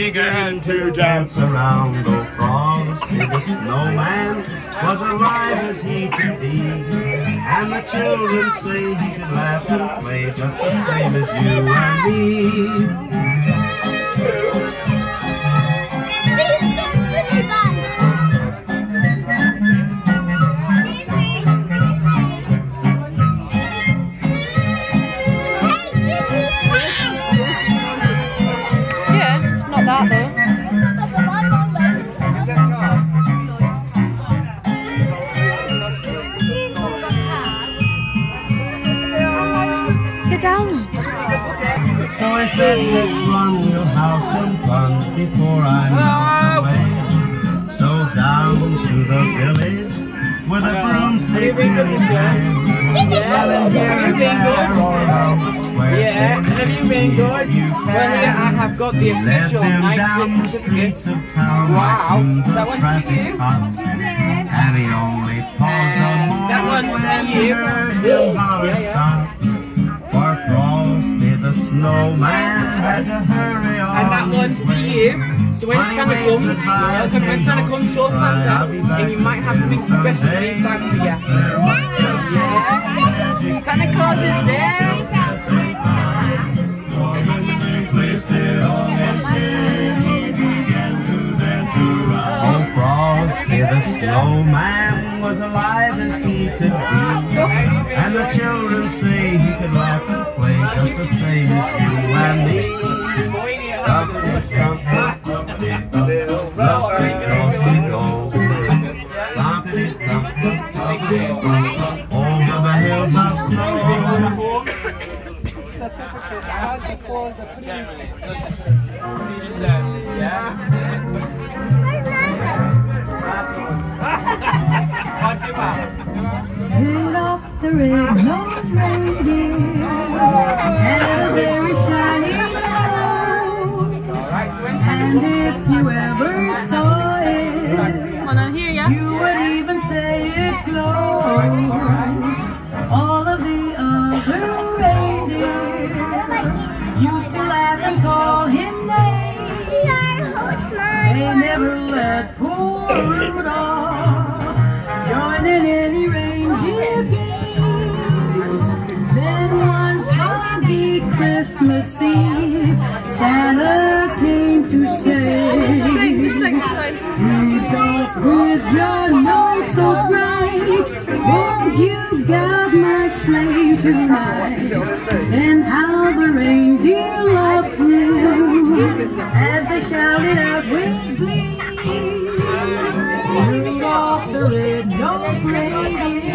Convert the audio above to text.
began to dance around. Oh, Frosty the snowman was alive as he could be. And the children say he could laugh and play just the same as you and me. That though. So I said, let's run, we'll have some fun before I'm the. So down to the village with a broomstick in his hand. Yelling here and there all around the square. Yeah, have you been good? Well, here I have got the official them nice certificate. streets of town Wow. Is that one for you? And he only paused And that one's for you. Yeah, yeah. For Frosty the snowman had to hurry on And that one's for you. So when Santa comes, welcome when Santa comes, show Santa, and you might have something special in his bag for you. Yeah. Santa Claus is there. The snowman was alive as he could be. And the children say he could laugh and play just the same as you and me. Thump, the hills of snow. certificate. Santa Claus approved. Rudolph the red-nosed reindeer had a very shiny nose. And if you ever saw say. All of the other reindeer used to laugh and call him names. They never let poor Rudolph join in any reindeer games. Then one foggy Christmas Eve, Santa came to say, Sing, just sing. Sorry. Rudolph, with your tonight? And how the reindeer loved him as they shouted out with glee. Rudolph the red-nosed reindeer,